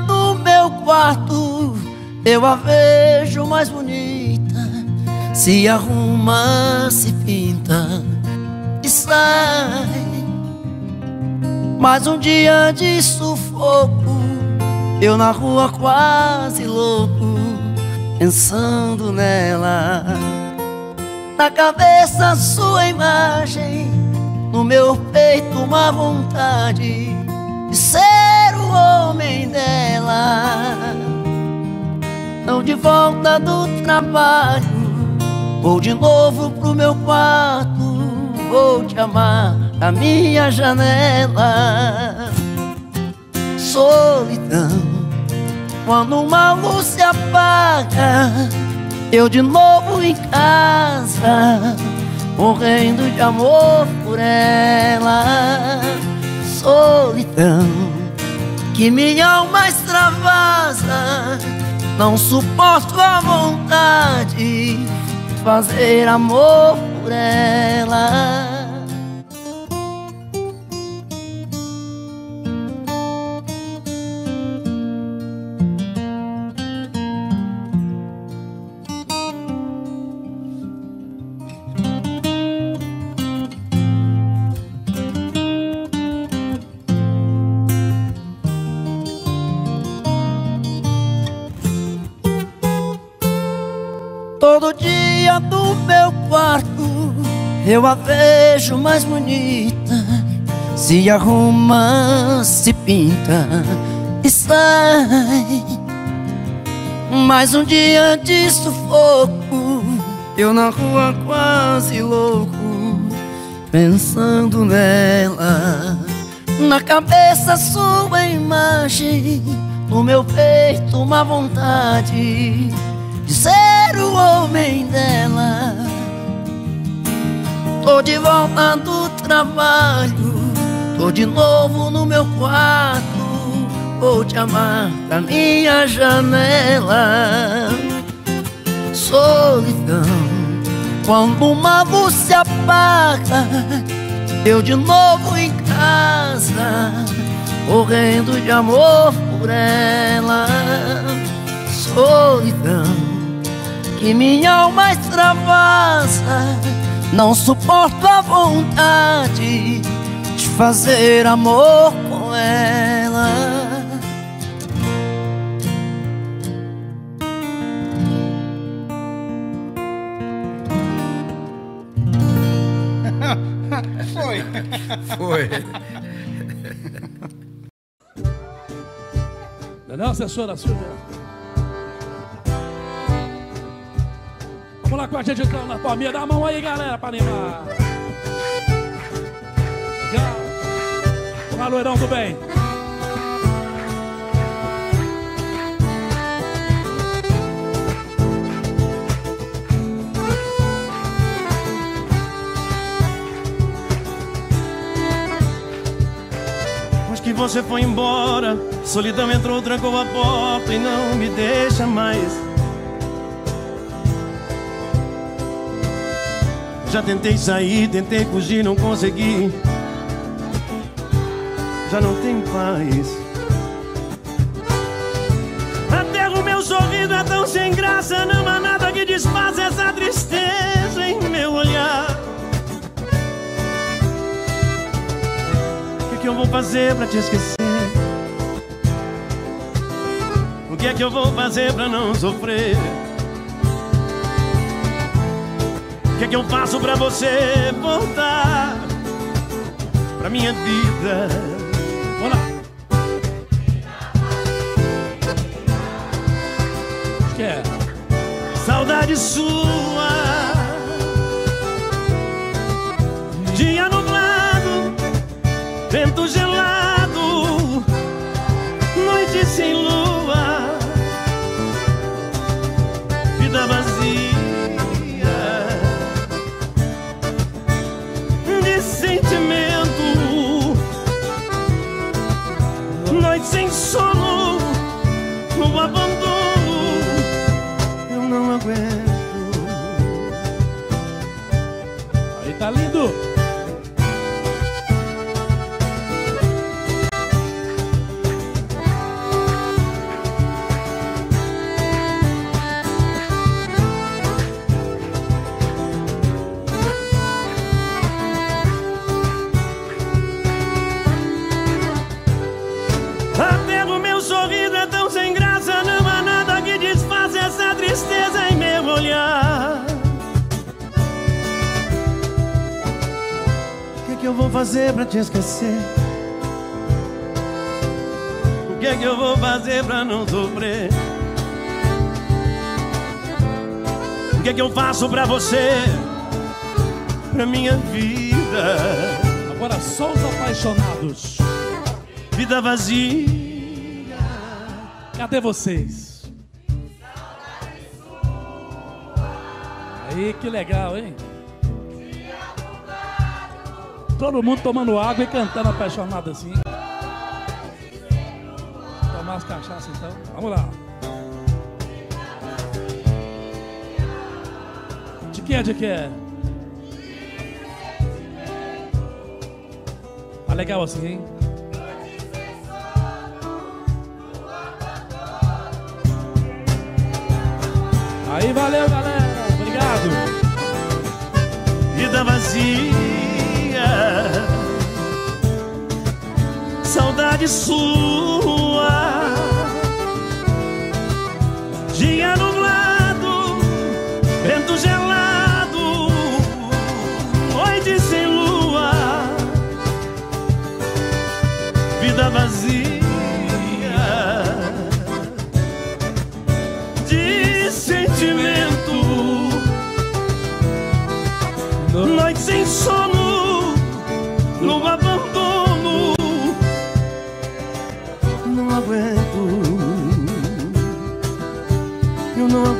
No meu quarto eu a vejo mais bonita. Se arruma, se pinta e sai. Mais um dia de sufoco, eu na rua quase louco, pensando nela. Na cabeça sua imagem, no meu peito uma vontade de ser homem dela. Não de volta do trabalho, vou de novo pro meu quarto, vou te amar da minha janela. Solidão, quando uma luz se apaga, eu de novo em casa, morrendo de amor por ela solidão que minha alma extravasa. Não suporto a vontade de fazer amor por ela. Eu a vejo mais bonita. Se arruma, se pinta e sai. Mais um dia de sufoco, eu na rua quase louco, pensando nela. Na cabeça sua imagem, no meu peito uma vontade de ser o homem dela. Tô de volta do trabalho, tô de novo no meu quarto. Vou te amar da minha janela. Solidão, quando uma luz se apaga, eu de novo em casa, morrendo de amor por ela. Solidão que minha alma extravasa. Não suporto a vontade de fazer amor com ela. Foi. Foi. Não, não, assessora Vamos lá com a gente então na palminha. Dá a mão aí, galera, pra animar. Legal. Olá, loirão do bem. Que você foi embora, solidão entrou, trancou a porta e não me deixa mais. Já tentei sair, tentei fugir, não consegui. Já não tenho paz. Até o meu sorriso é tão sem graça, não há nada que desfaça essa tristeza em meu olhar. O que, que eu vou fazer pra te esquecer? O que é que eu vou fazer pra não sofrer? Que é que eu faço pra você voltar pra minha vida? Vamos lá. Acho que é. Saudade sua. Dia nublado, vento gelado, noite sem lua, pra te esquecer? O que é que eu vou fazer pra não sofrer? O que é que eu faço pra você? Pra minha vida Agora só os apaixonados. Vida vazia Cadê vocês? Aí, que legal, hein? Todo mundo tomando água e cantando apaixonado assim. Tomar as cachaças então. Vamos lá. De que é, de que é? Tá legal assim, hein? Aí, valeu, galera. Obrigado. Vida vazia Saudade sua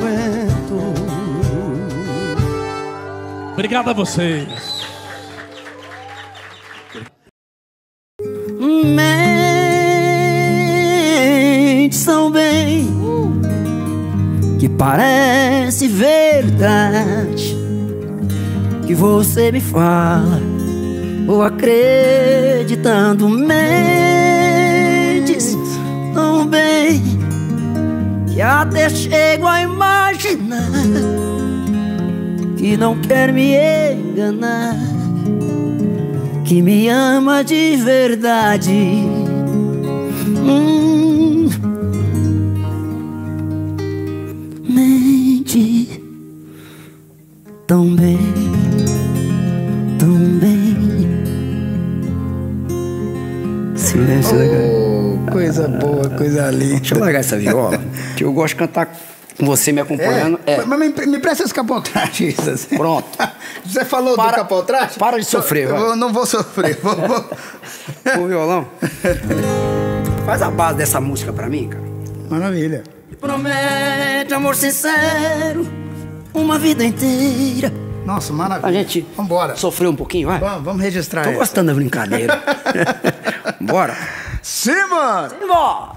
aguento. Obrigado a vocês. Mentes tão bem que parece verdade que você me fala ou acreditando mentes que até chego a imaginar que não quer me enganar que me ama de verdade. Hum. Mente tão bem, tão bem. Silêncio da. Ô, coisa boa, coisa linda. Deixa eu largar essa viola, que eu gosto de cantar com você me acompanhando. É. Mas me, me presta esse capotraste. Assim. Pronto. Você falou Para- do capotraste? para de sofrer, Eu, eu não vou sofrer. Vou, vou. O violão. Faz a base dessa música pra mim, cara. Maravilha. Promete amor sincero, uma vida inteira. Nossa, maravilha. A gente Vambora. sofreu um pouquinho, vai? Vamos, vamos registrar Tô essa. gostando da brincadeira. Bora. Sim, mano. Vó,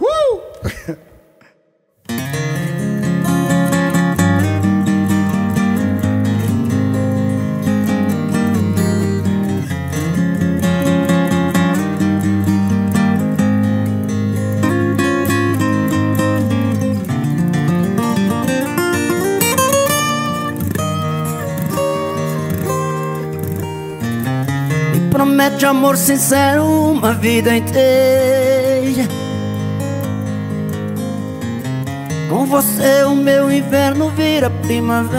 promete amor sincero, uma vida inteira. Com você o meu inverno vira primavera.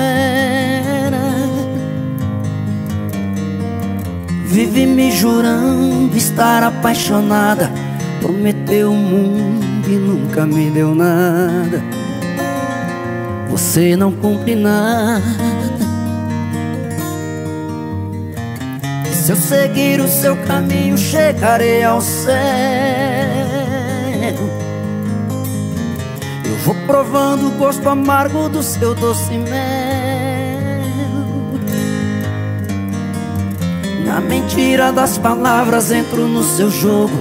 Vive me jurando estar apaixonada. Prometeu o mundo e nunca me deu nada. Você não cumpre nada. Se eu seguir o seu caminho, chegarei ao céu. Eu vou provando o gosto amargo do seu doce mel. Na mentira das palavras entro no seu jogo,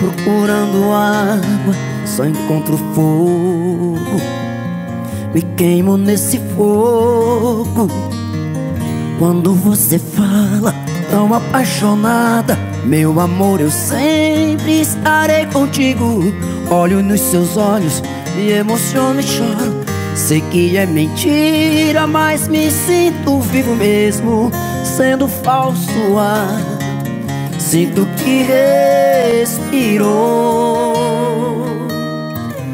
procurando água, só encontro fogo. Me queimo nesse fogo. Quando você fala tão apaixonada. Meu amor, eu sempre estarei contigo. Olho nos seus olhos, me emociono e choro. Sei que é mentira, mas me sinto vivo mesmo Sendo falso ar. Sinto que respirou.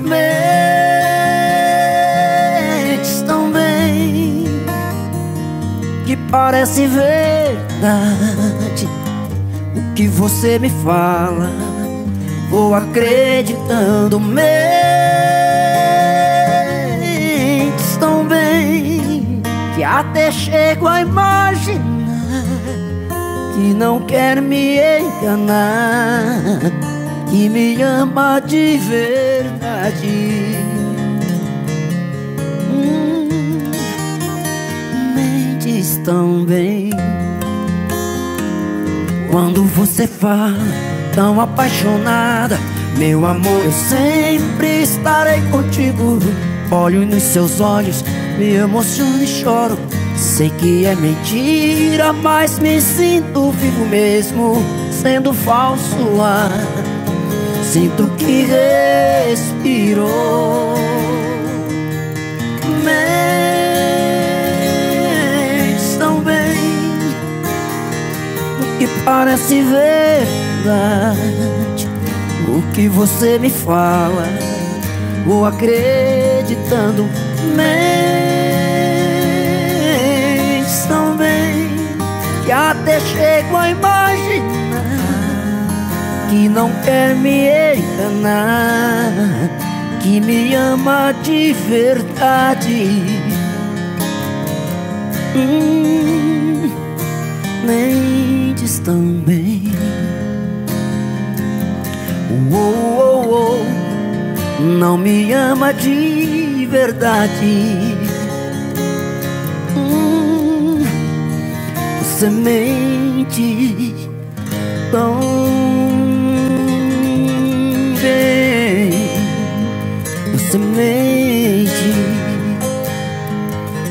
Mentes tão bem que parece verdade. Que você me fala, vou acreditando. Mentes tão bem que até chego a imaginar que não quer me enganar, que me ama de verdade. Hum, mentes tão bem. Quando você fala tão apaixonada, meu amor, eu sempre estarei contigo. Olho nos seus olhos, me emociono e choro. Sei que é mentira, mas me sinto vivo mesmo, sendo falso ar. Sinto que respirou. Que parece verdade. O que você me fala, vou acreditando. Mentes tão bem que até chego a imaginar que não quer me enganar, que me ama de verdade. Hum, mentes tão bem. Uou, uou, uou, não me ama de verdade. Hum, você tão bem.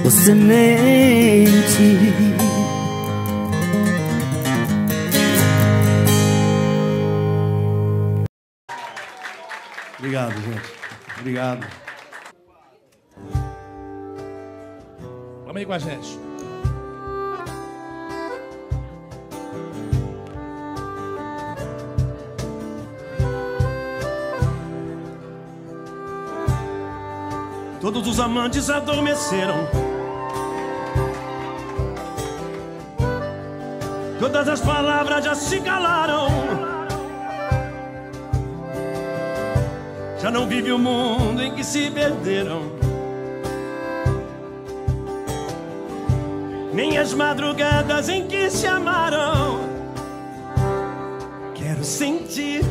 Você mente. Obrigado, gente. Obrigado. Vamos aí com a gente. Todos os amantes adormeceram. Todas as palavras já se calaram. Já não vive o mundo em que se perderam. Nem as madrugadas em que se amaram. Quero sentir.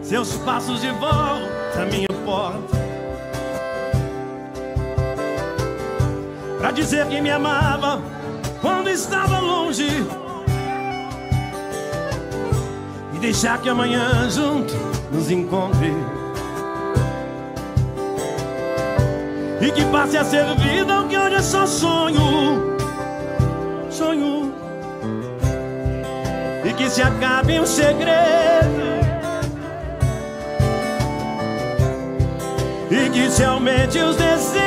Seus passos de volta à minha porta Pra dizer que me amava quando estava longe. E deixar que amanhã junto nos encontre. E que passe a ser vida o que hoje é só sonho. Sonho. E que se acabe o segredo. E que se aumente os desejos.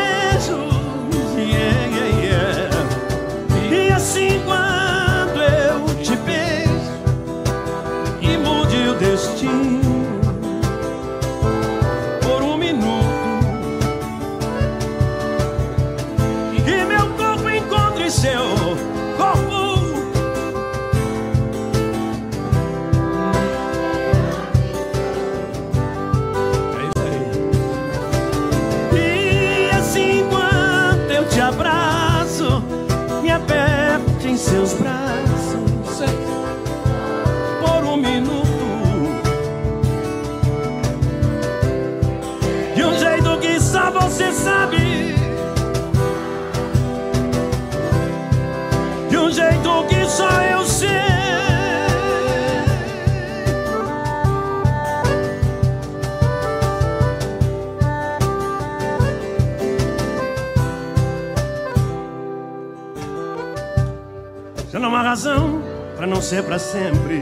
Só eu não há razão pra não ser pra sempre.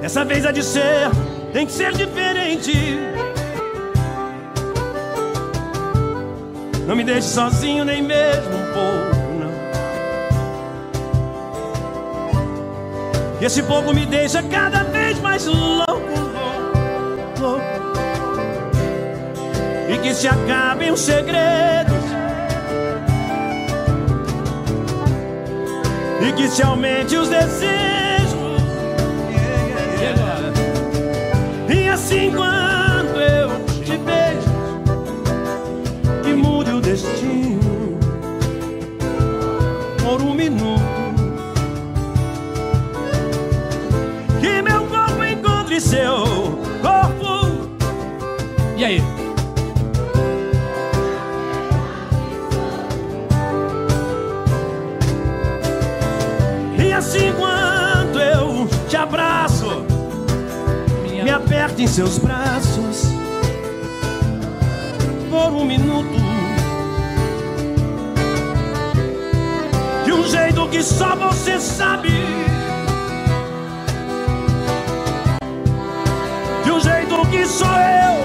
Dessa vez há de ser, tem que ser diferente. Não me deixe sozinho nem mesmo um pouco, E esse pouco me deixa cada vez mais louco, louco, louco. E que se acabem os segredos. E que se aumente os desejos. E assim quando eu te beijo, que mude o destino por um minuto. Seu corpo. E aí? E assim quando eu te abraço, me aperte em seus braços por um minuto. De um jeito que só você sabe. Que só eu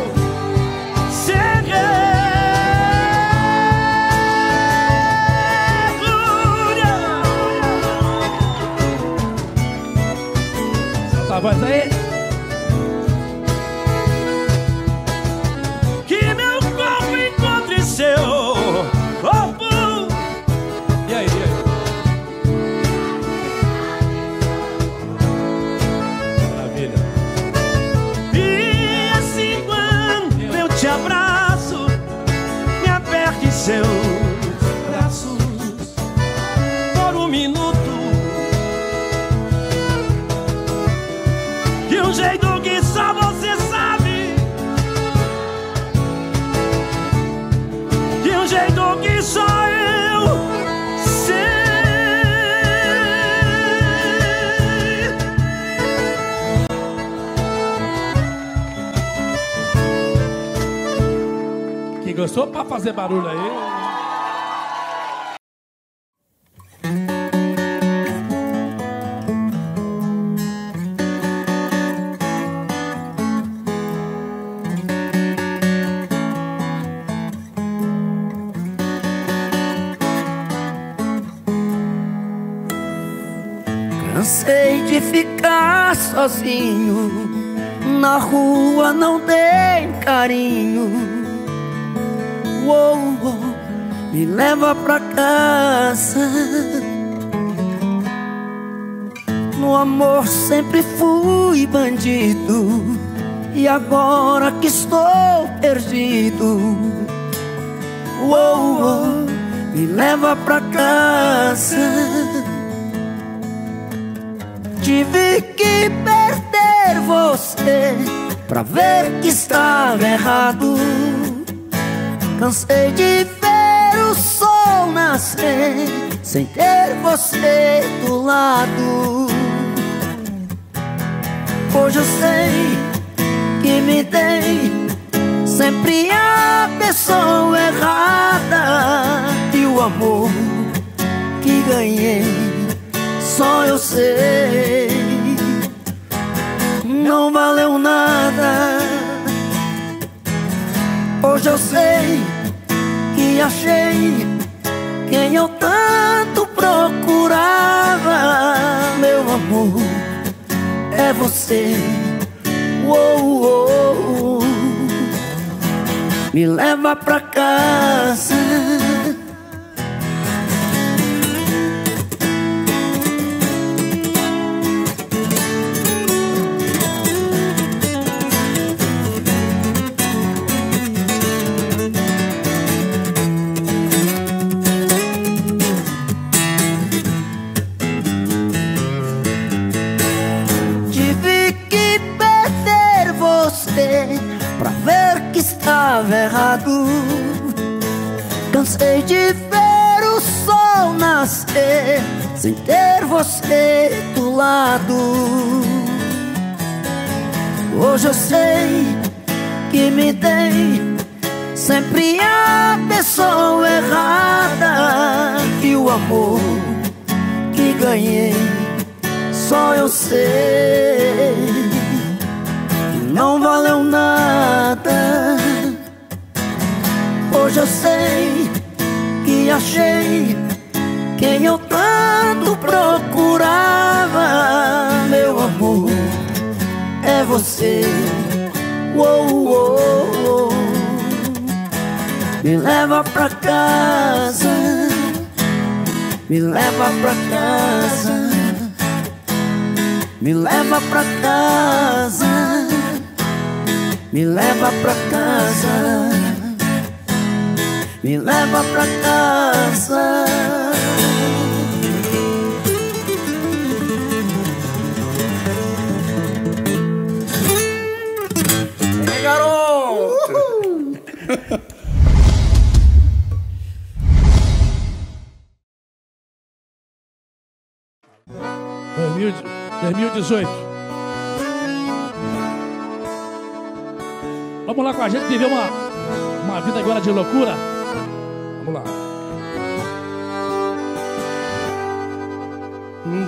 Gostou, pra fazer barulho aí. Cansei de ficar sozinho Na rua não tem carinho Uou, uou, me leva pra casa No amor sempre fui bandido E agora que estou perdido Uou, uou, me leva pra casa Tive que perder você pra ver que estava errado. Cansei de ver o sol nascer sem ter você do lado. Hoje eu sei que me dei sempre a pessoa errada. E o amor que ganhei só eu sei. Não valeu nada. Hoje eu sei que achei Quem eu tanto procurava. Meu amor, é você. Uou, uou. Me leva pra casa errado. Cansei de ver o sol nascer sem ter você do lado. Hoje eu sei que me dei sempre a pessoa errada e o amor que ganhei só eu sei que não valeu nada. Hoje eu sei que achei quem eu tanto procurava. você. Uou, uou, uou. Me leva pra casa, me leva pra casa, me leva pra casa, me leva pra casa, me leva pra casa. Dois mil- 2018. Vamos lá com a gente viver uma, uma vida agora de loucura.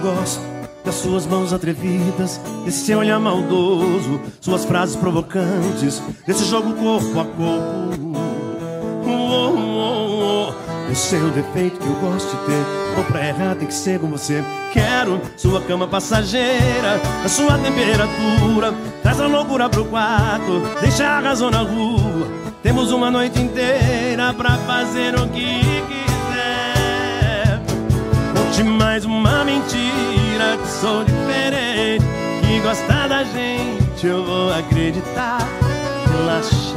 Gosto das suas mãos atrevidas, desse seu olhar maldoso, suas frases provocantes, desse jogo corpo a corpo. Oh, oh, oh. O seu defeito que eu gosto de ter, ou pra errar tem que ser com você. Quero sua cama passageira, a sua temperatura, traz a loucura pro quarto, deixa a razão na rua. Temos uma noite inteira pra fazer o que. Conte mais uma mentira que sou diferente Que gosta da gente eu vou acreditar Relaxa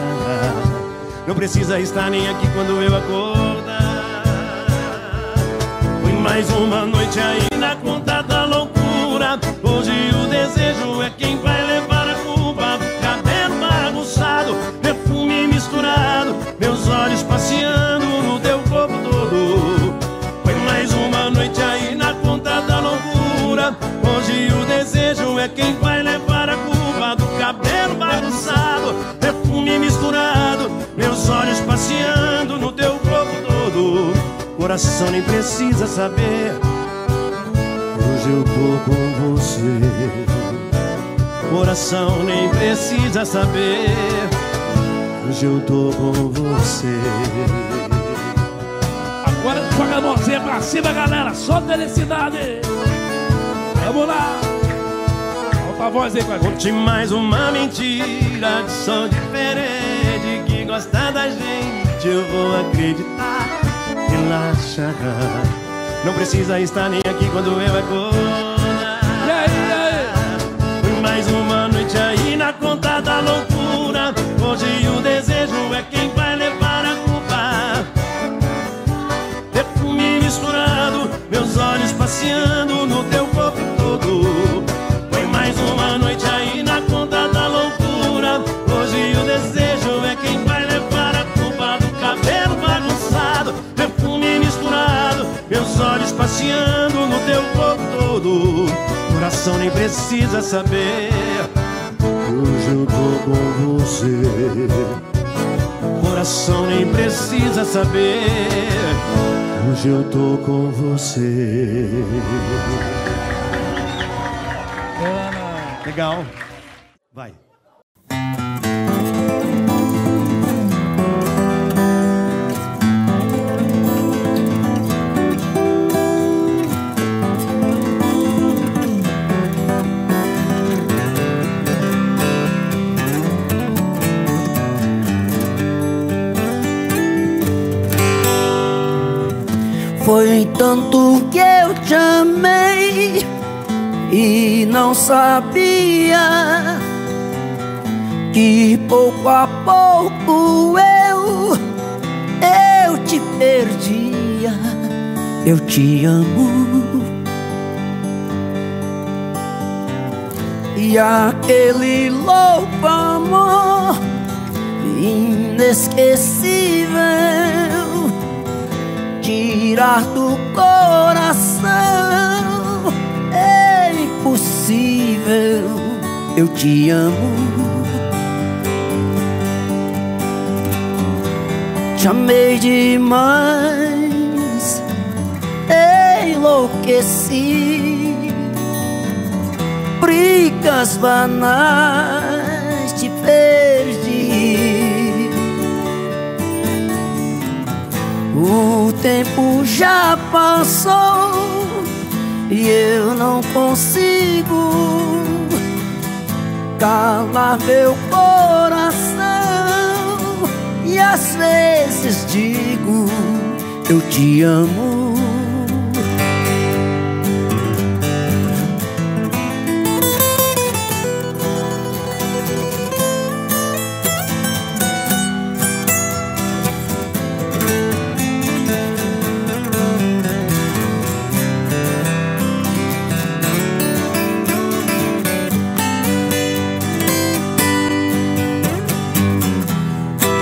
Não precisa estar nem aqui quando eu acordar. Foi mais uma noite aí na conta da loucura. Hoje o desejo é quem vai levar Coração nem precisa saber. Hoje eu tô com você. Coração nem precisa saber. Hoje eu tô com você. Agora joga a mãozinha pra cima, galera. Só felicidade. Vamos lá. Alta a voz aí com a gente. Conte mais uma mentira que sou diferente Que gosta da gente eu vou acreditar Não precisa estar nem aqui quando eu acordar Coração nem precisa saber. Hoje eu tô com você. Coração nem precisa saber. Hoje eu tô com você. Legal sabia que pouco a pouco eu eu te perdia. Eu te amo. E aquele louco amor inesquecível tirar do coração impossível. Eu te amo. Te amei demais, enlouqueci. Brigas banais te perdi. O tempo já passou e eu não consigo calar meu coração e às vezes digo eu te amo.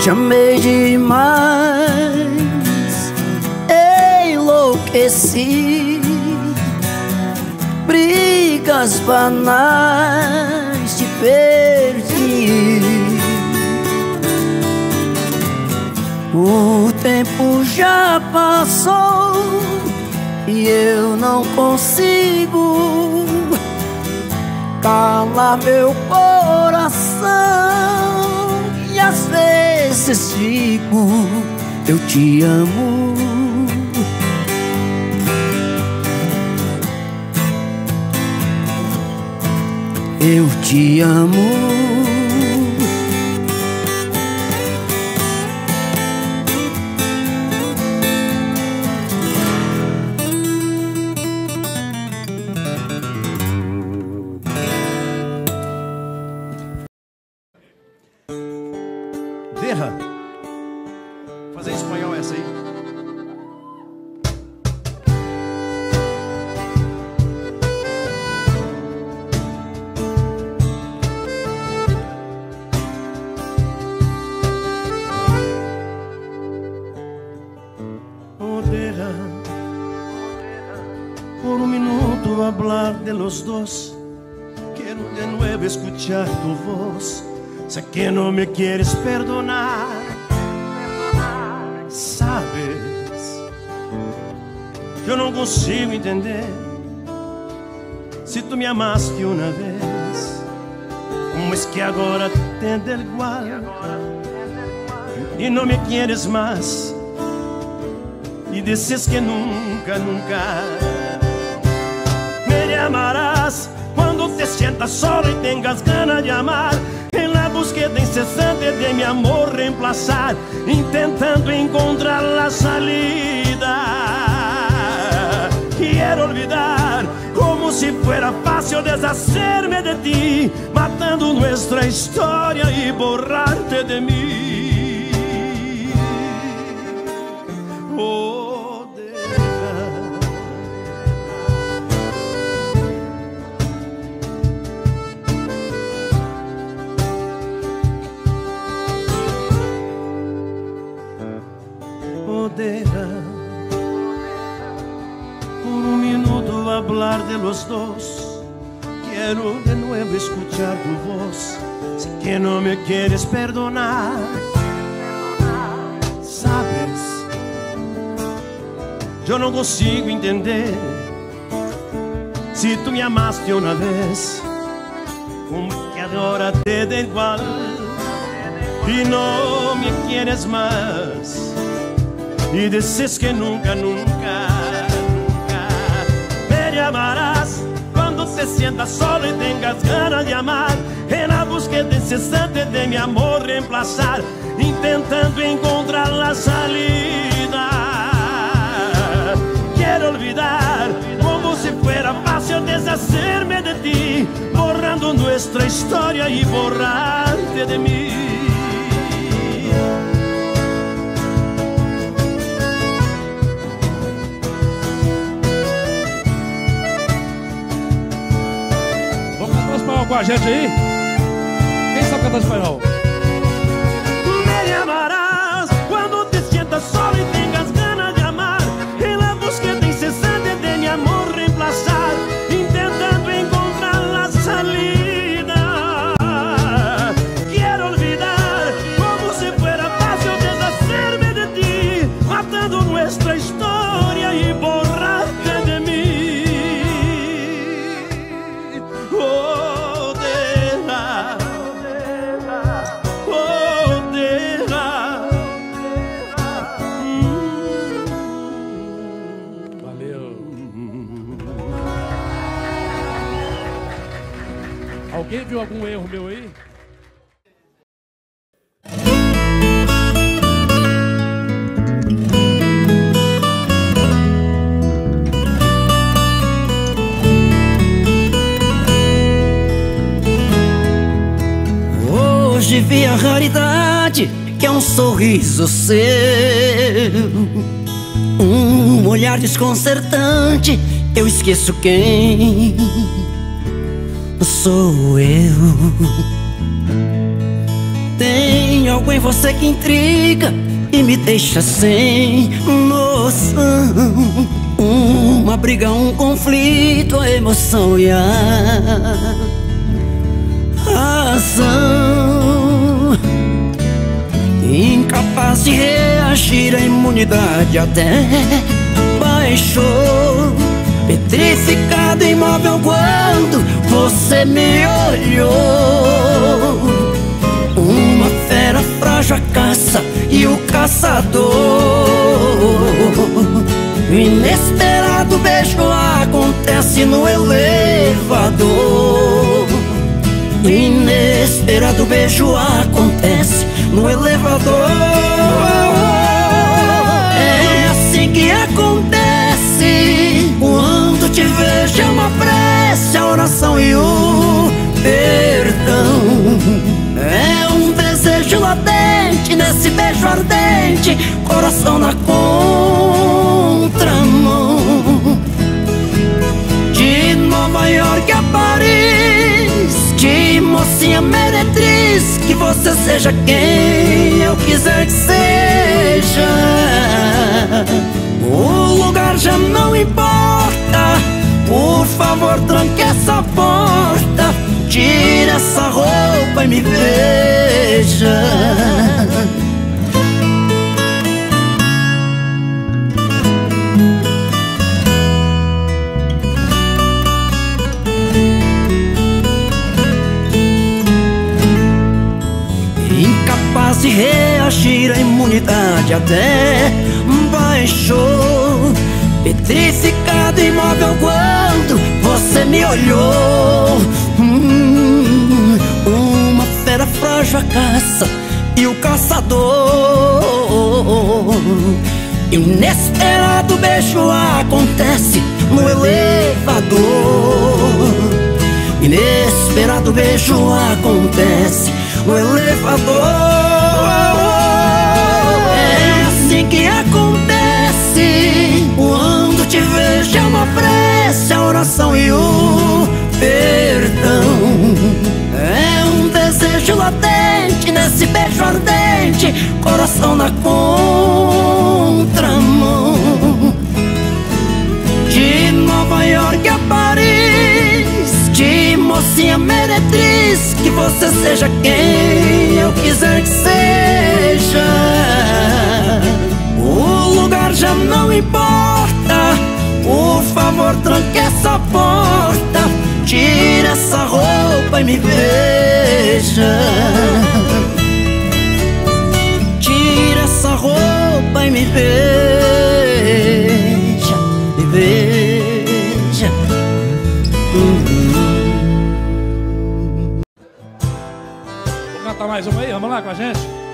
Te amei demais, enlouqueci. Brigas banais te perdi. O tempo já passou e eu não consigo calar meu coração vezes eu te amo. Eu te amo. Que no me quieres perdonar. Sabes, yo no consigo entender. Si tú me amaste una vez, ¿cómo es que ahora te da igual? Y no me quieres más. Y dices que nunca, nunca me llamarás cuando te sientas solo y tengas ganas de amar. Búsqueda incesante de mi amor reemplazar, intentando encontrar la salida. Quiero olvidar como si fuera fácil deshacerme de ti, matando nuestra y borrarte de mí. Oh, perdonar. Sabes, yo no consigo entender. Si tú me amaste una vez, como que ahora te da igual y no me quieres más. Y dices que nunca, nunca, nunca me llamarás te sientas solo y tengas ganas de amar. En la búsqueda incesante de mi amor reemplazar, intentando encontrar la salida. Quiero olvidar como si fuera fácil deshacerme de ti, borrando nuestra historia y borrarte de mí. Com a gente aí? Quem sabe cantar espanhol? Viu algum erro meu aí? Hoje vi a raridade que é um sorriso seu Um olhar desconcertante Eu esqueço quem Sou eu. Tem algo em você que intriga E me deixa sem noção. Uma briga, um conflito A emoção e a razão. Incapaz de reagir, a imunidade até baixou Petrificado, imóvel quando você me olhou. Uma fera frágil a caça e o caçador. Inesperado beijo acontece no elevador. Inesperado beijo acontece no elevador uma prece, a oração e o perdão. É um desejo latente nesse beijo ardente Coração na contramão. De Nova York a Paris De mocinha meretriz Que você seja quem eu quiser que seja. O lugar já não importa Por favor tranque essa porta Tire essa roupa e me veja. Incapaz de reagir, a imunidade até baixou. Petrificado, imóvel quando você me olhou. Hum, Uma fera frágil a caça e o caçador. Inesperado beijo acontece no elevador. Inesperado beijo acontece no elevador. É assim que acontece uma prece, a oração e o perdão. É um desejo latente nesse beijo ardente Coração na contramão. De Nova York a Paris De mocinha meretriz Que você seja quem eu quiser que seja. O lugar já não importa Favor tranque essa porta Tire essa roupa e me veja Tira essa roupa e me veja, me veja. Vou cantar mais uma aí, vamos lá com a gente?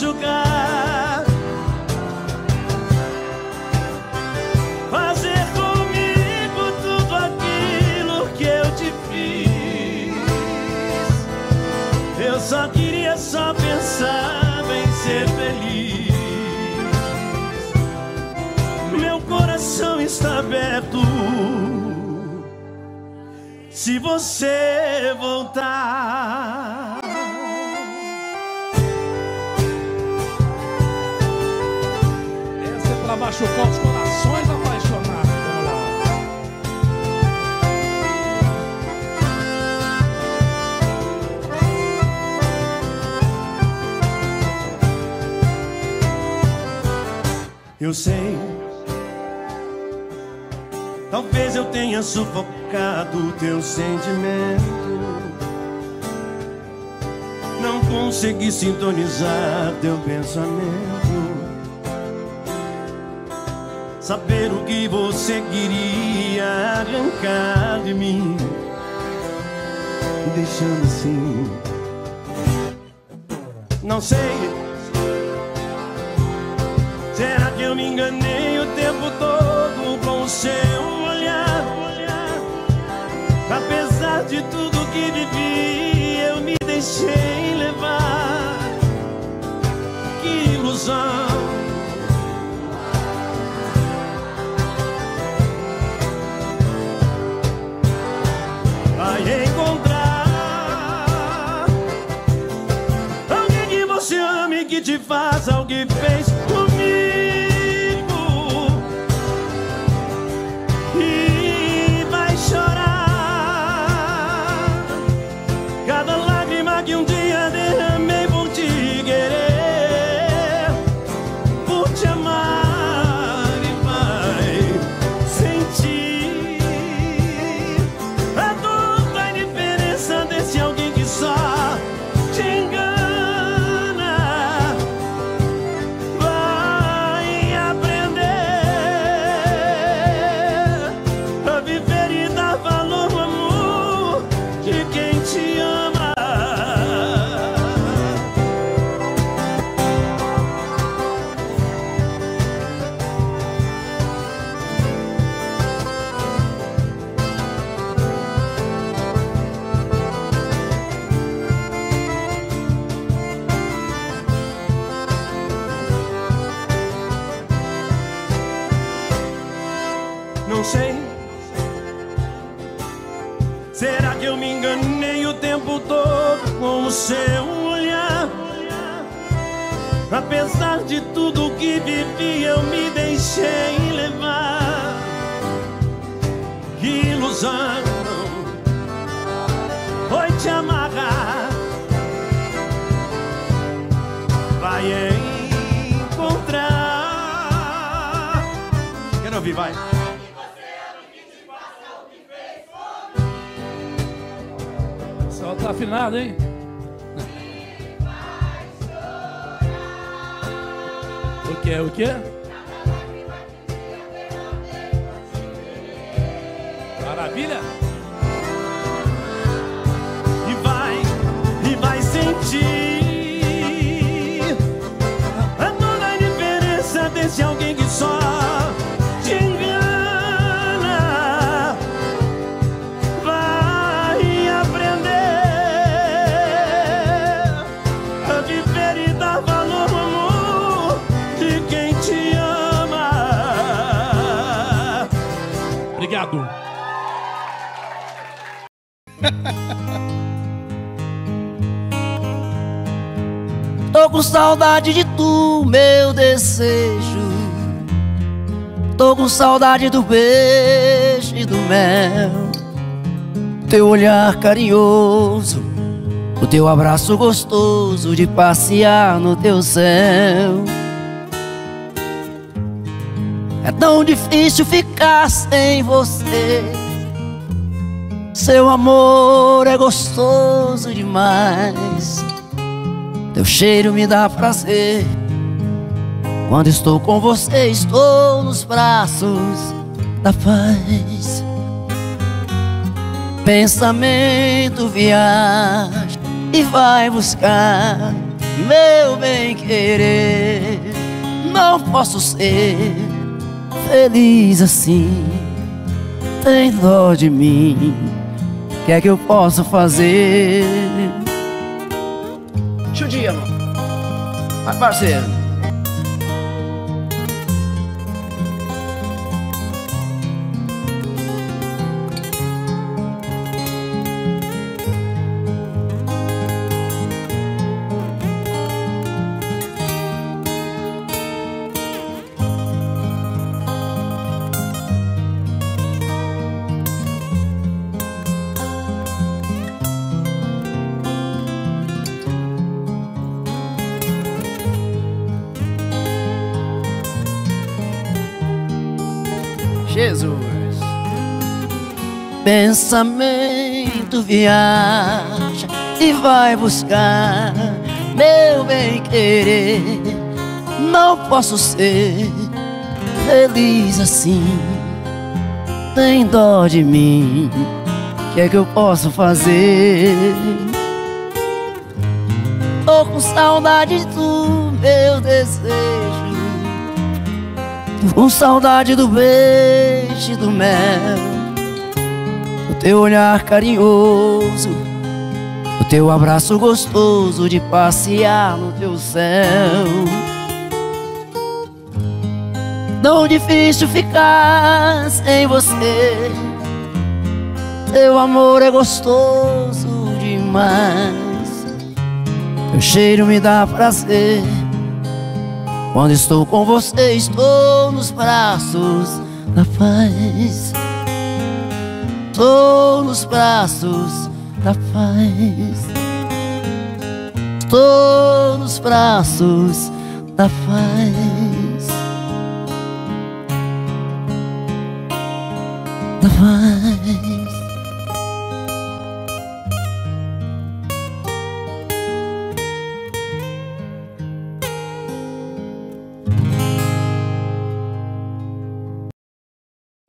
Machucar. Fazer comigo tudo aquilo que eu te fiz. Eu só queria só pensar em ser feliz. Meu coração está aberto. Se você voltar. machucar os corações apaixonados. Vamos lá. Eu sei, talvez eu tenha sufocado teu sentimento. Não consegui sintonizar teu pensamento Saber o que você queria arrancar de mim, deixando assim. Não sei. Será que eu me enganei o tempo todo com o seu olhar? Apesar de tudo que vivi, eu me deixei levar. Que ilusão. O que fez Apesar de tudo que vivi, eu me deixei levar. Que ilusão foi te amarrar. Vai encontrar. Quero ouvir, vai. Só tá afinado, hein? O que? O que? Maravilha? Tô com saudade de tu, meu desejo. Tô com saudade do beijo e do mel. Teu olhar carinhoso, o teu abraço gostoso de passear no teu céu. É tão difícil ficar sem você. Seu amor é gostoso demais. Teu cheiro me dá prazer. Quando estou com você, estou nos braços da paz. Pensamento viaja e vai buscar meu bem querer. Não posso ser feliz assim. Tem dó de mim. O que é que eu posso fazer? Judia, mano. Vai, parceiro. Pensamento viaja e vai buscar meu bem querer. Não posso ser feliz assim. Tem dó de mim. O que é que eu posso fazer? Tô com saudade do meu desejo. Com saudade do beijo do mel. Teu olhar carinhoso. Do teu abraço gostoso de passear no teu céu. Tão difícil ficar sem você. Teu amor é gostoso demais. Teu cheiro me dá prazer. Quando estou com você, estou nos braços da paz. Estou nos braços da paz. Estou nos braços da paz. Da paz.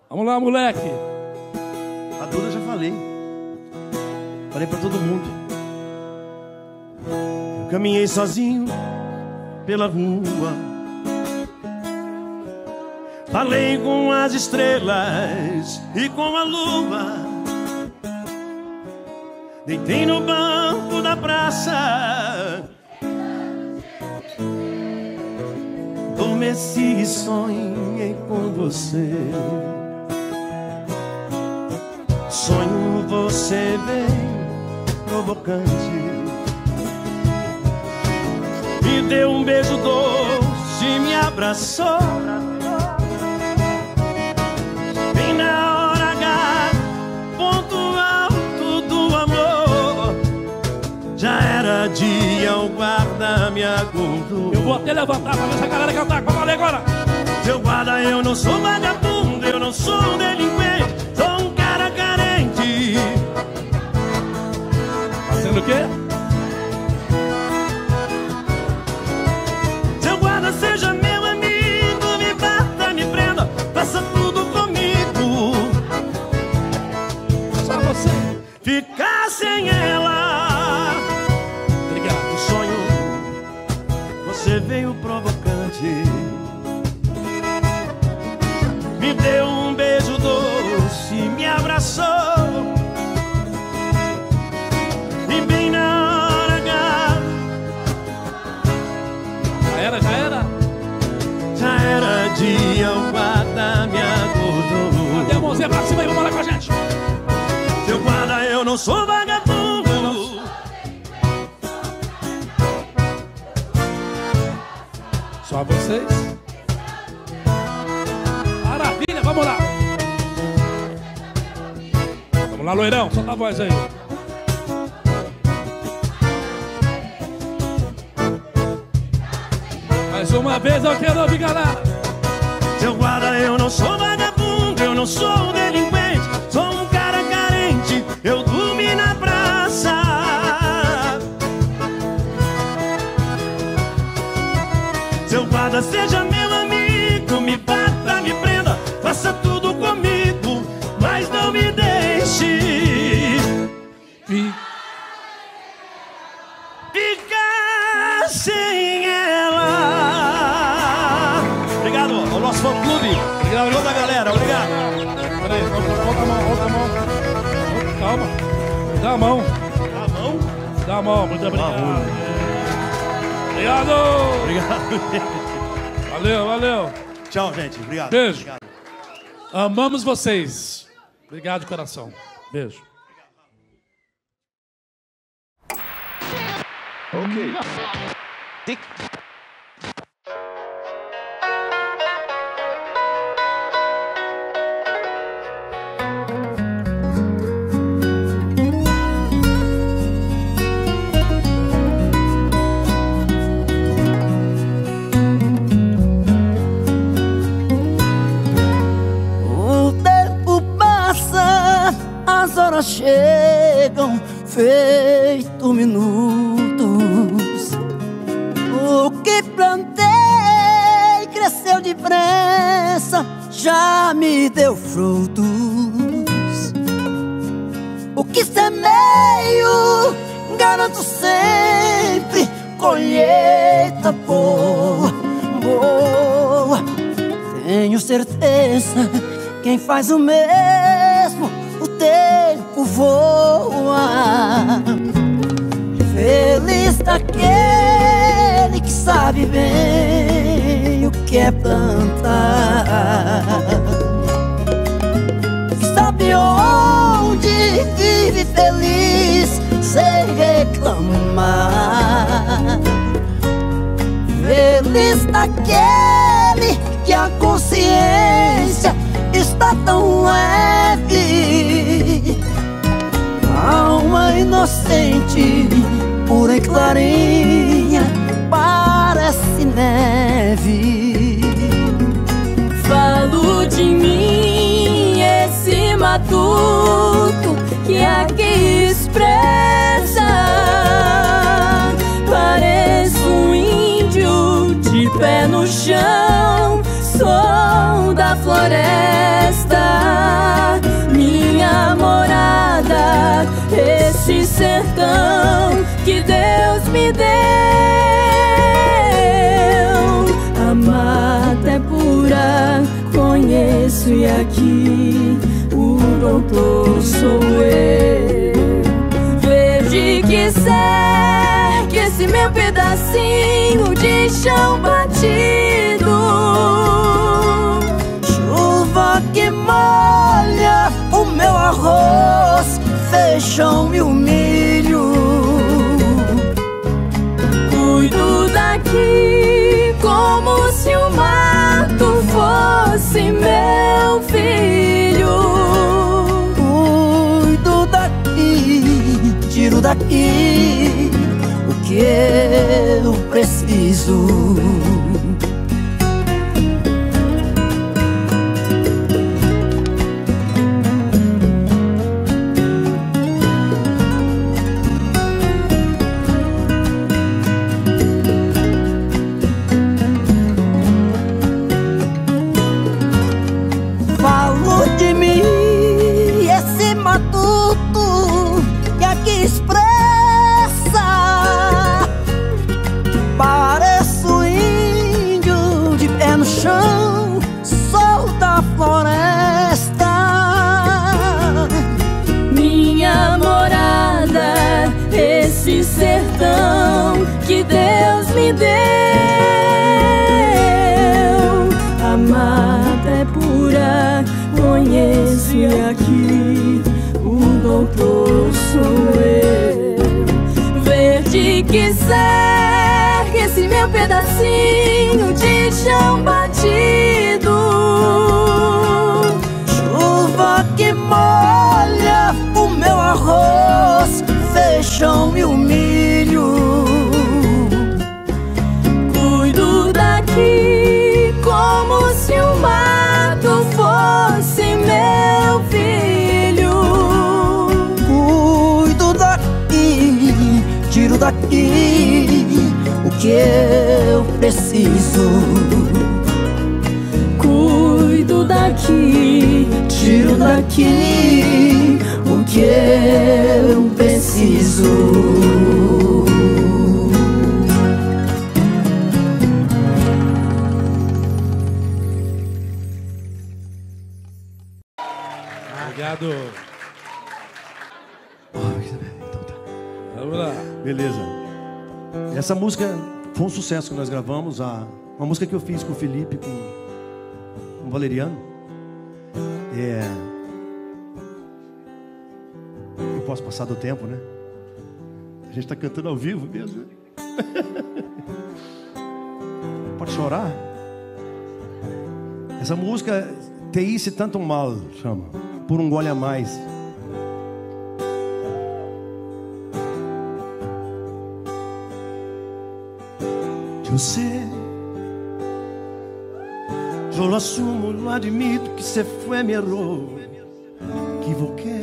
Vamos lá, moleque. Falei pra todo mundo. Eu caminhei sozinho pela rua. Falei com as estrelas e com a lua. Deitei no banco da praça. Adormeci e sonhei com você. Sonho você bem provocante Me deu um beijo doce, me abraçou Bem na hora H, ponto alto do amor Já era dia, o guarda me acordou Eu vou até levantar pra ver essa galera cantar. Vamos agora. Seu guarda, eu não sou vagabundo, eu não sou um delinquente, O quê? Seu guarda, seja meu amigo, me bata, me prenda, faça tudo comigo. Só você. Ficar sem ela, Obrigado. sonho, você veio provocante. Me deu um beijo doce, me abraçou. Dia, o guarda me acordou. Dê a mãozinha pra cima e vamos lá com a gente. Seu guarda, eu não sou vagabundo. Só vocês. Maravilha, vamos lá. Vamos lá, loirão, solta a voz aí. Mais uma vez eu quero ouvir, galera. Seu guarda, eu não sou vagabundo, eu não sou delinquente, sou um cara carente, eu dormi na praça. Seu guarda, seja meu amigo, me bata, me prenda, faça tudo Dá a mão. Tá bom? Dá a mão, muito obrigado. Obrigado. Obrigado. Valeu, valeu. Tchau, gente. Obrigado. Beijo. Obrigado. Amamos vocês. Obrigado de coração. Beijo. O horas chegam feito minutos. O que plantei cresceu depressa, já me deu frutos. O que semeio, garanto sempre colheita boa, boa. Tenho certeza, quem faz o o tempo voa. Feliz daquele que sabe bem o que é plantar. Que sabe onde vive feliz sem reclamar. Feliz daquele que a consciência está tão leve. Inocente, pura e clarinha, parece neve. Falo de mim, esse matuto que aqui expressa. Pareço um índio de pé no chão, sou da floresta, que Deus me deu. A mata é pura, conheço e aqui o doutor sou eu. Verde que segue esse meu pedacinho de chão batido. Chuva que molha o meu arroz, feijão e o milho. Meu filho. Cuido daqui, tiro daqui o que eu preciso. Pedacinho de chão batido. Chuva que molha o meu arroz, feijão e o milho. Cuido daqui como se o mato fosse meu filho. Cuido daqui, tiro daqui o que preciso. Cuido daqui, Tiro daqui o que eu preciso. Obrigado. Vamos lá. Beleza. Essa música foi um sucesso que nós gravamos. A, uma música que eu fiz com o Felipe, com, com o Valeriano. É. Eu posso passar do tempo, né? A gente está cantando ao vivo mesmo. né? Pode chorar. Essa música Te hice tanto mal, chama. Por um gole a mais. Eu sei. Eu lo assumo, lo admito que se foi, me errou. Equivoquei.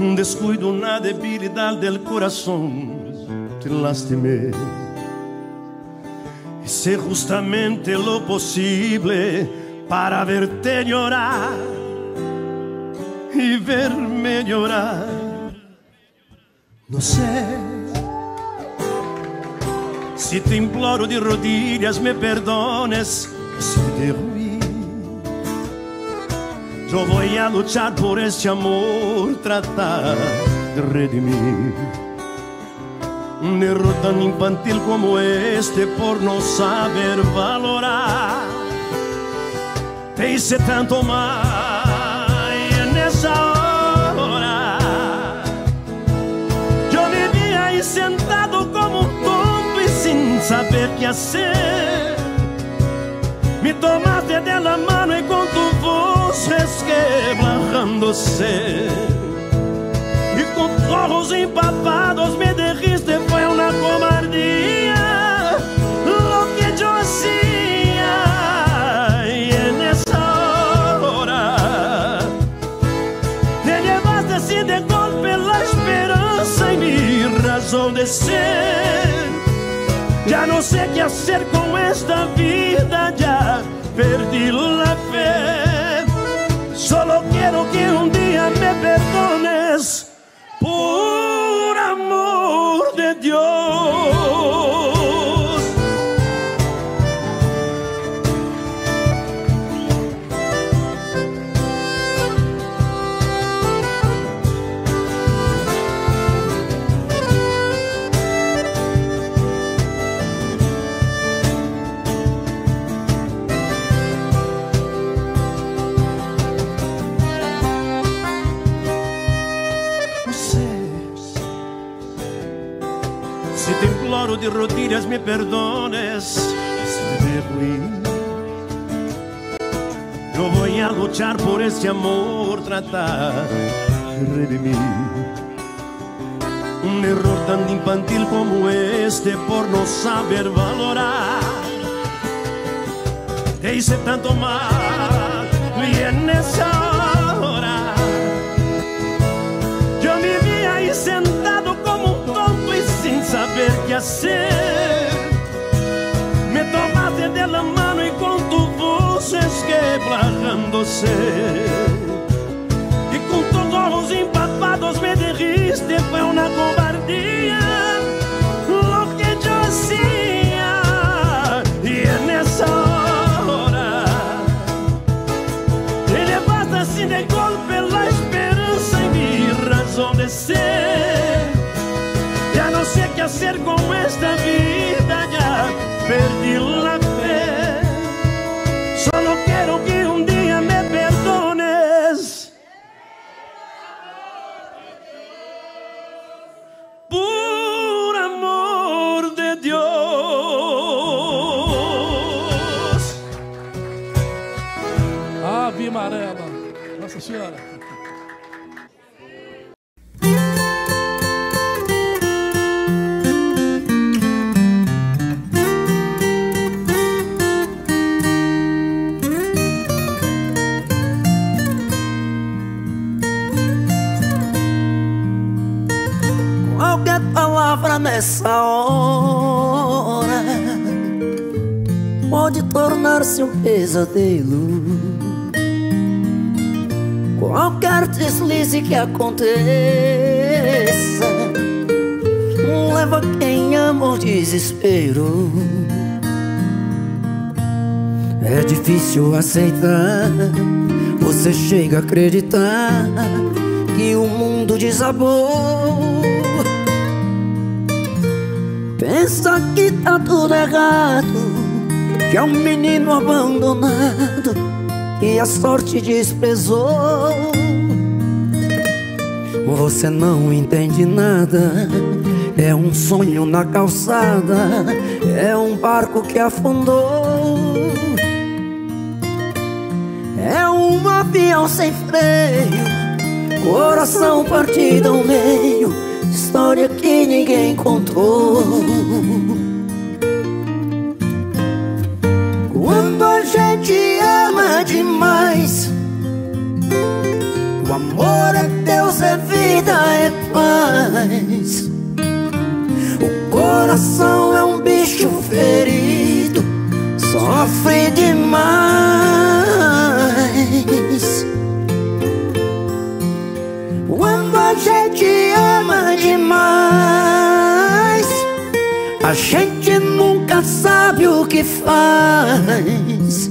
un descuido, una debilidad del corazón, te lastimé. Hice justamente lo posible para verte llorar y verme llorar. No sé si te imploro de rodillas me perdones si te ruí. Yo voy a luchar por este amor, tratar de redimir. Un error tan infantil como este por no saber valorar. Te hice tanto mal saber qué hacer. Me tomaste de la mano tu voz resquebrándose. Y con ojos empapados me dijiste fue una cobardía lo que yo hacía. Y en esa hora te llevaste así de golpe la esperanza y mi razón de ser. Ya no sé qué hacer con esta vida, ya perdí la fe. Solo quiero que un día me perdones por rodillas me perdones te ruí. Yo voy a luchar por este amor, tratar de redimir. Un error tan infantil como este por no saber valorar. Te hice tanto mal y en sin saber qué hacer. Me tomaste de la mano y con tu voz esquebrándose. Y con tus ojos empapados me dijiste fue una cobardía esta vida, ya perdí palavra nessa hora pode tornar-se um pesadelo. Qualquer deslize que aconteça leva quem ama ao desespero. É difícil aceitar, você chega a acreditar que o mundo desabou. Pensa que tá tudo errado, que é um menino abandonado que a sorte desprezou. Você não entende nada, é um sonho na calçada, é um barco que afundou. É um avião sem freio, coração partido ao meio, história que ninguém contou. Quando a gente ama demais, o amor é Deus, é vida, é paz. O coração é um bicho ferido, sofre demais. Quando a gente demais, a gente nunca sabe o que faz.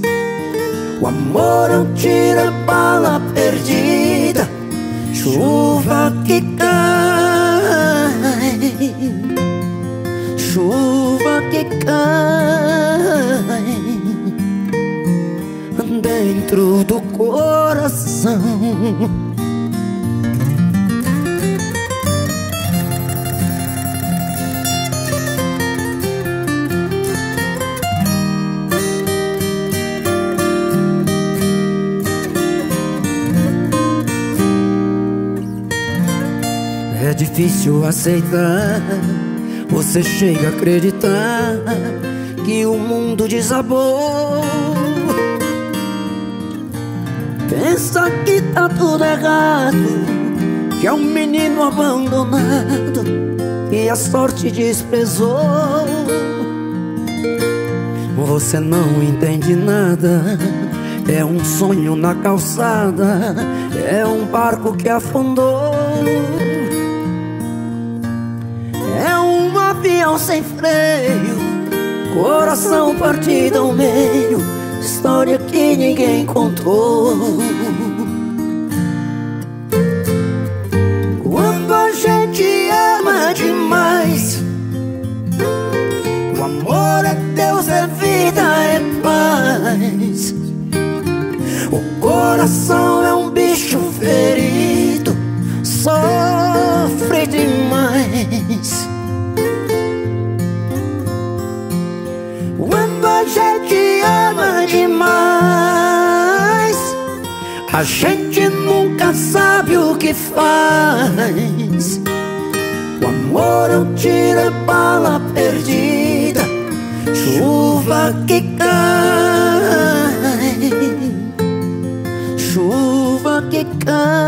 O amor é um tiro bala perdida, chuva que cai, chuva que cai dentro do coração. Difícil aceitar. Você chega a acreditar que o mundo desabou. Pensa que tá tudo errado, que é um menino abandonado que a sorte desprezou. Você não entende nada. É um sonho na calçada, é um barco que afundou. Avião sem freio, coração partido ao meio, história que ninguém contou. Quando a gente ama demais, o amor é Deus, é vida, é paz. O coração é um bicho ferido, sofre a gente nunca sabe o que faz. O amor é um tiro, é bala perdida, chuva que cai chuva que cai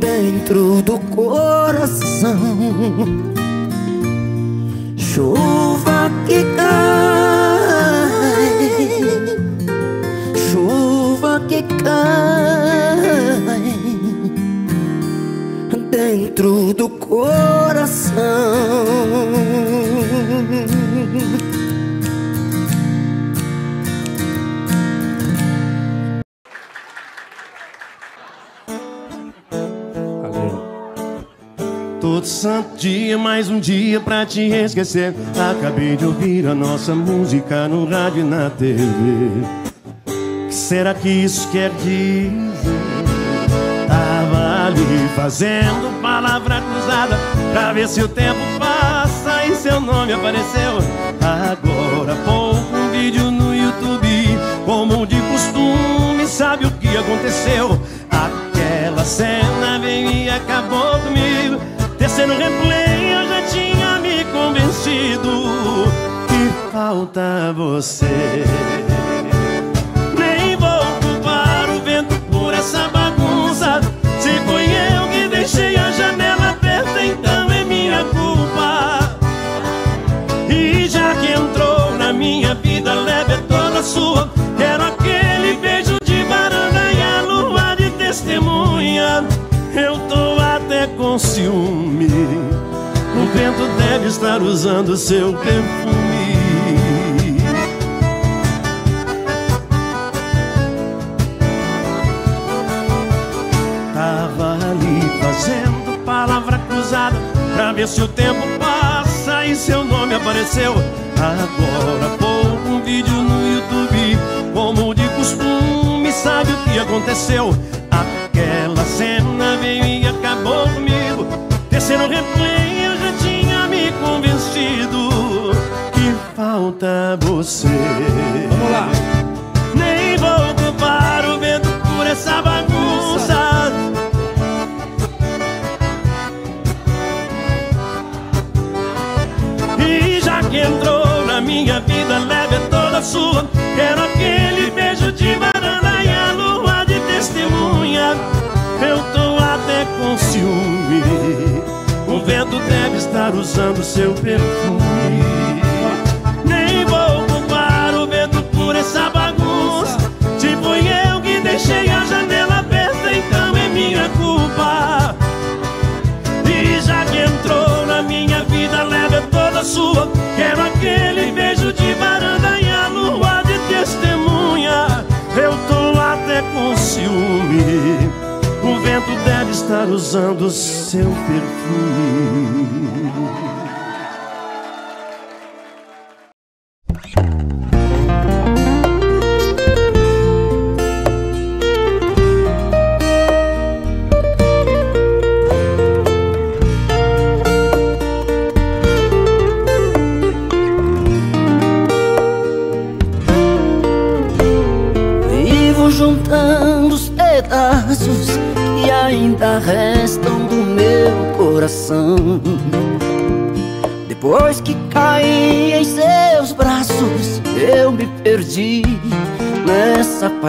dentro do coração. Chuva que cai, cai dentro do coração. Todo santo dia, mais um dia pra te esquecer. Acabei de ouvir a nossa música no rádio e na TV. Será que isso quer dizer? Tava ali fazendo palavra cruzada pra ver se o tempo passa e seu nome apareceu. Agora pouco um vídeo no YouTube, como de costume, sabe o que aconteceu? Aquela cena veio e acabou comigo. Terceiro replay eu já tinha me convencido que falta você. Essa bagunça. Se foi eu que deixei a janela aberta, então é minha culpa. E já que entrou na minha vida, leve é toda sua. Quero aquele beijo de varanda e a lua de testemunha. Eu tô até com ciúme. O vento deve estar usando seu perfume. Pra ver se o tempo passa e seu nome apareceu Agora pouco um vídeo no YouTube Como de costume, sabe o que aconteceu? Aquela cena veio e acabou comigo Terceiro replay eu já tinha me convencido Que falta você Vamos lá. vida leve toda sua. Quero aquele beijo de varanda e a lua de testemunha. Eu tô até com ciúme. O vento deve estar usando seu perfume. Nem vou culpar o vento por essa bagunça. Tipo eu que deixei a janela aberta, então é minha culpa. Vida, leva toda sua. Quero aquele beijo de varanda e a lua de testemunha. Eu tô até com ciúme. O vento deve estar usando seu perfume.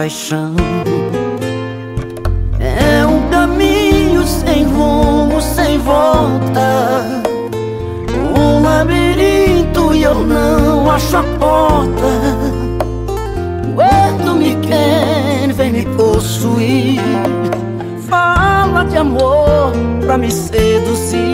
Paixão. É um caminho sem rumo, sem volta. Um labirinto e eu não acho a porta. Quando me quer, vem me possuir Fala de amor pra me seduzir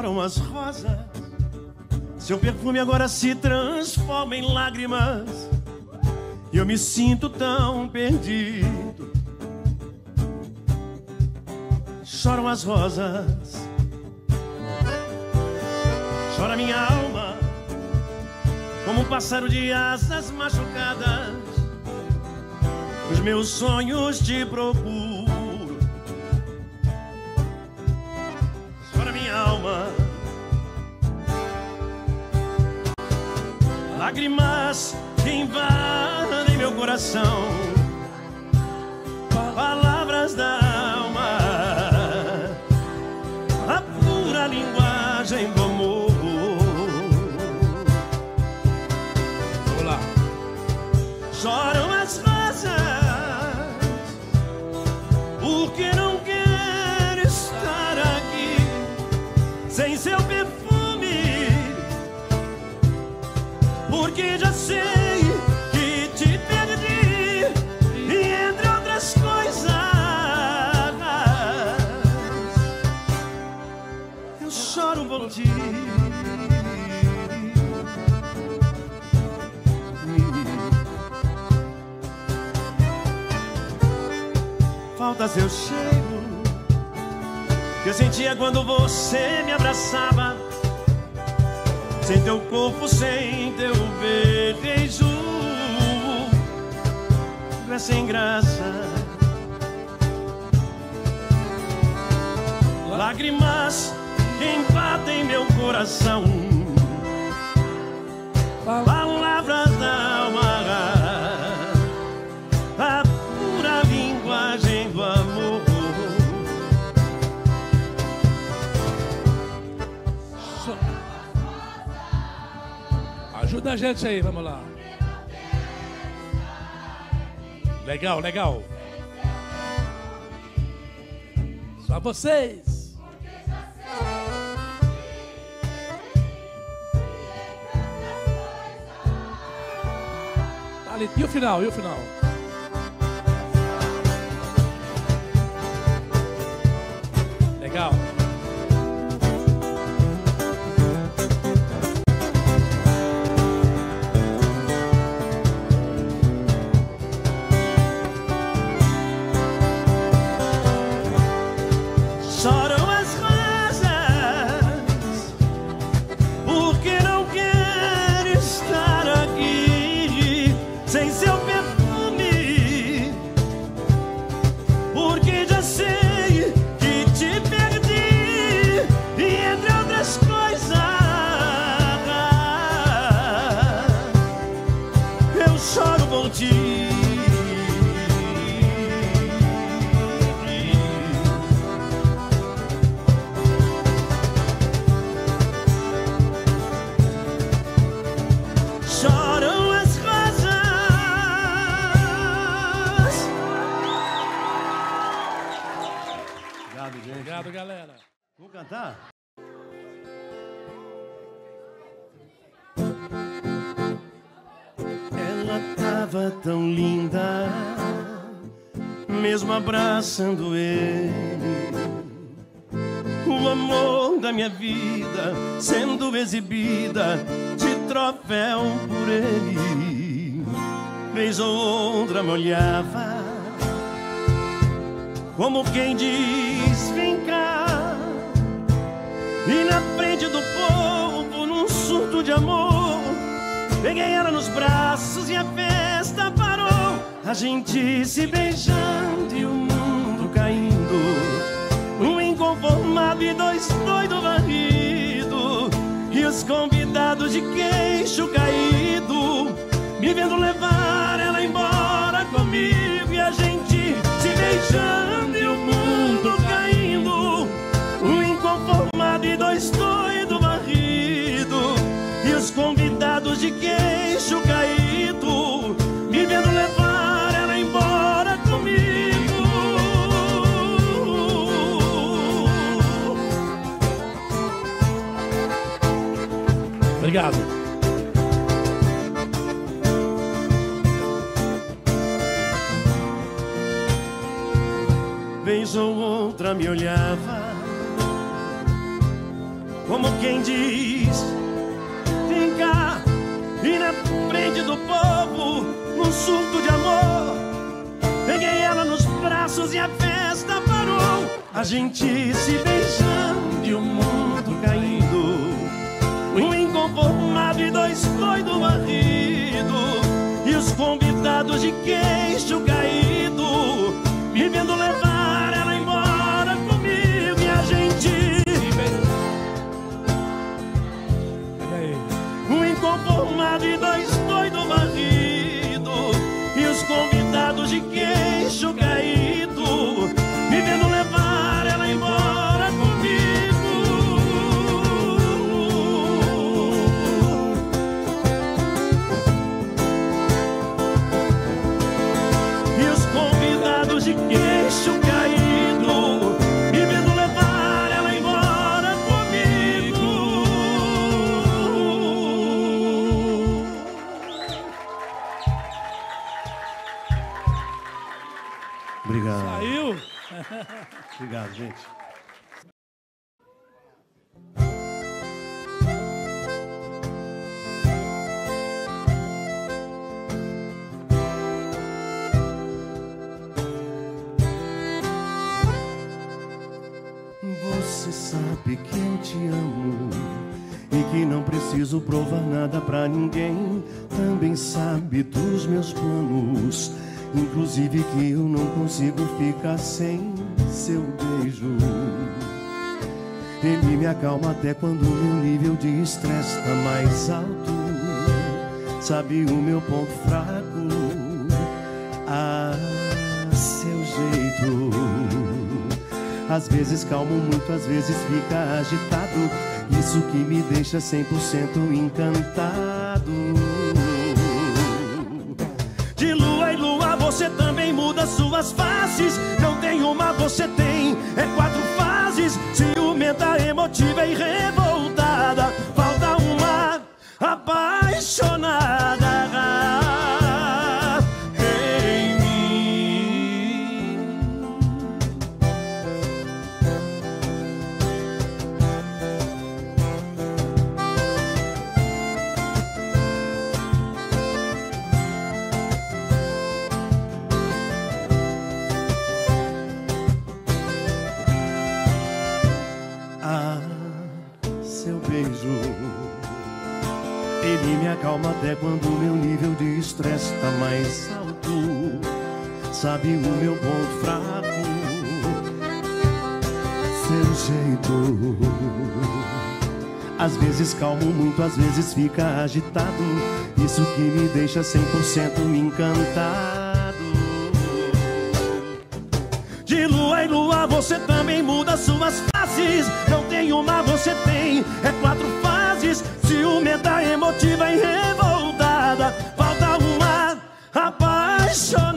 Choram as rosas, seu perfume agora se transforma em lágrimas. E eu me sinto tão perdido. Choram as rosas, chora minha alma, como um pássaro de asas machucadas. Os meus sonhos te procuro. Lágrimas invadem meu coração. Seu cheiro que eu sentia quando você me abraçava. Sem teu corpo, sem teu beijo, é sem graça. Lágrimas que invadem meu coração. Ajuda a gente aí, vamos lá. Legal, legal. Só vocês. Tá. E o final? E o final? Abraçando ele. O amor da minha vida sendo exibida de troféu por ele. Vez ou outra me olhava, como quem diz: Vem cá. E na frente do povo, num surto de amor, peguei ela nos braços e a festa parou. A gente se beijando e dois doidos varrido. E os convidados de queixo caído, me vendo levar ela embora comigo. E a gente se beijando e o mundo caindo. Um inconformado e dois doidos Obrigado. Vez ou outra me olhava Como quem diz Vem cá E na frente do povo Num surto de amor. Peguei ela nos braços e a festa parou. A gente se beijando e o mundo caindo Inconformado e dois doidos varrido E os convidados de queixo caído Obrigado, gente. Você sabe que eu te amo e que não preciso provar nada pra ninguém. Também sabe dos meus planos, inclusive que eu não consigo ficar sem seu beijo. Ele me acalma até quando meu nível de estresse tá mais alto. Sabe o meu ponto fraco? Ah, seu jeito. Às vezes calmo muito, às vezes fica agitado. Isso que me deixa 100% encantado. Você também muda suas faces. Não tem uma, você tem é quatro fases. Ciumenta, emotiva e revoltada. Falta uma apaixonada acalma até quando meu nível de estresse tá mais alto. Sabe o meu ponto fraco? Seu jeito. Às vezes calmo muito, às vezes fica agitado. Isso que me deixa 100% encantado. De lua em lua você também muda suas faces. Não tem uma, você tem é quatro fases. Ciumenta, emotiva e revoltada. Falta uma apaixonada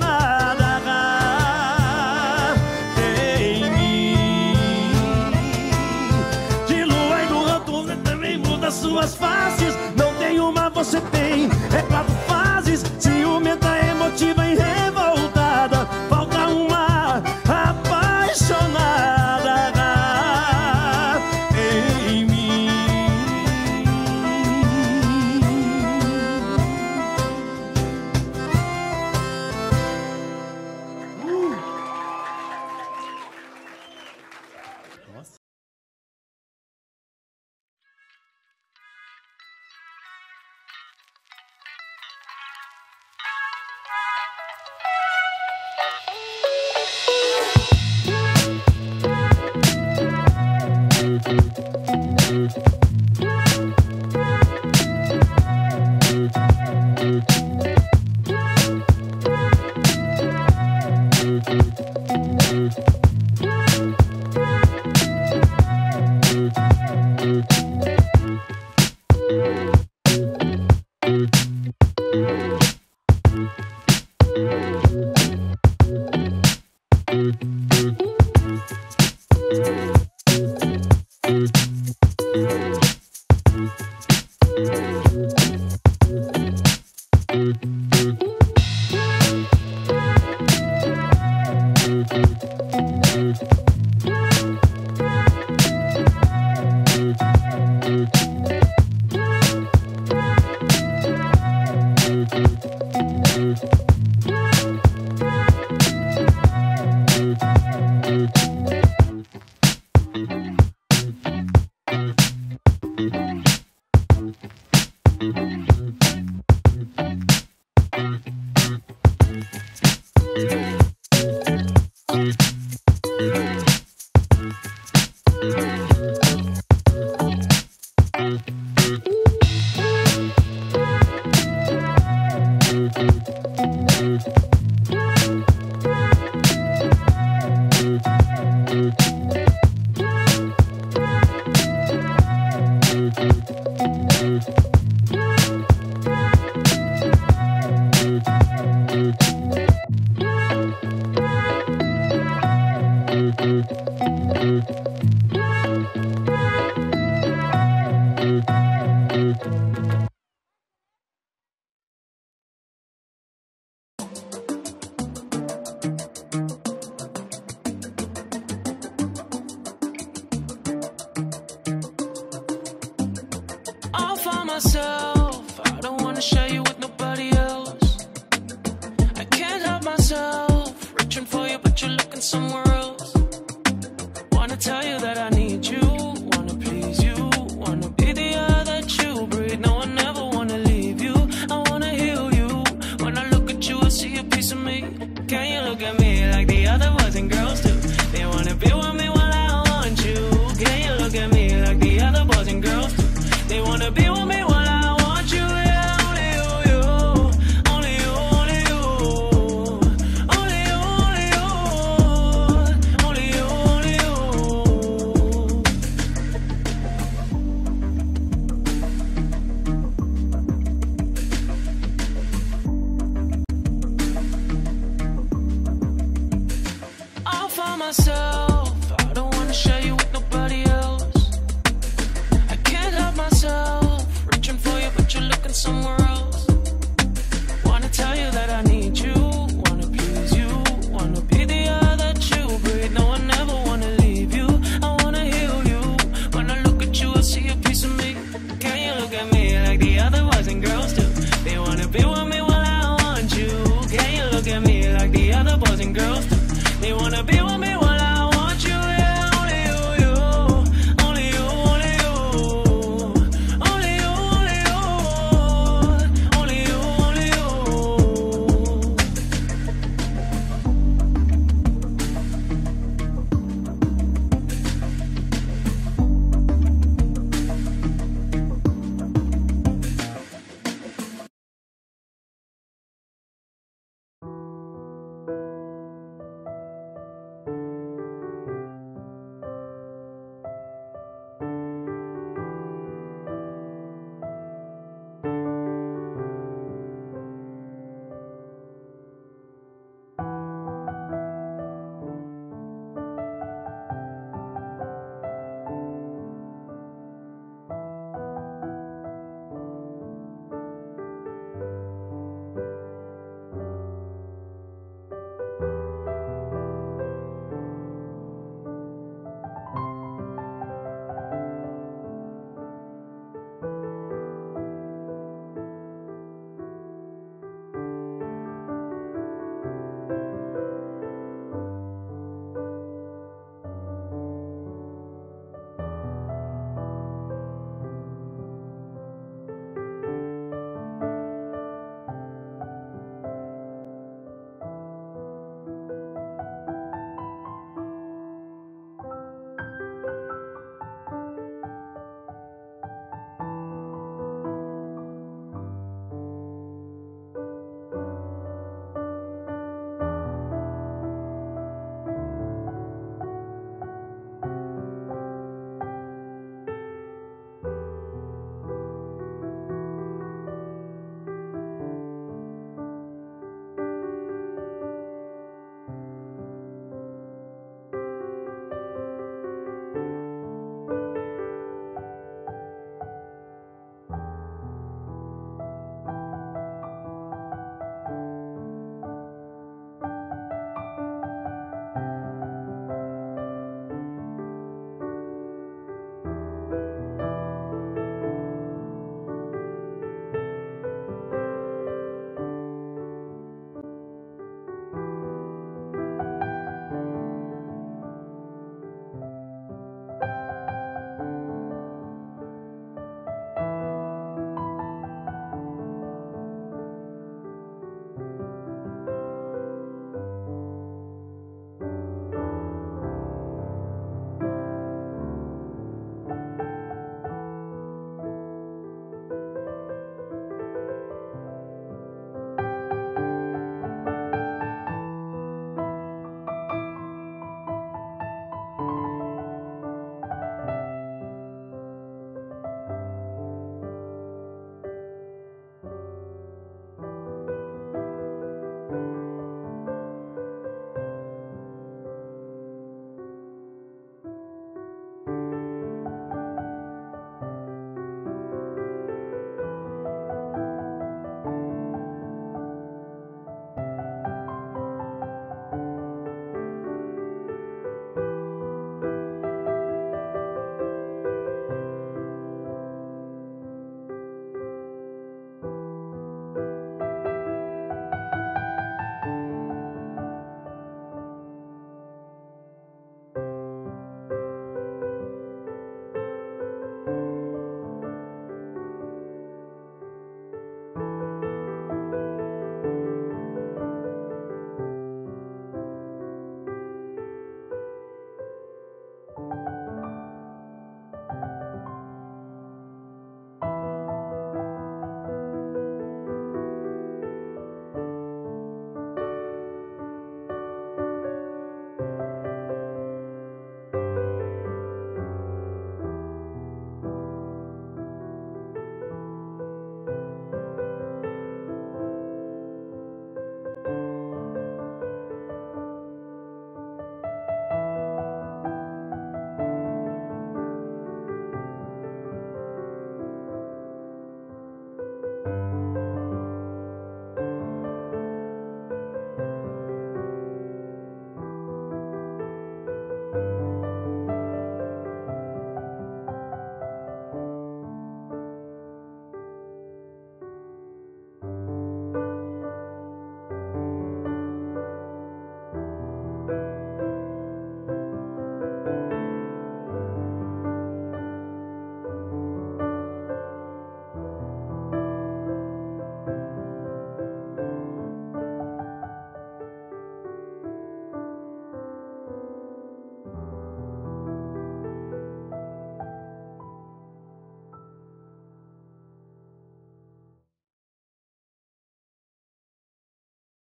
Música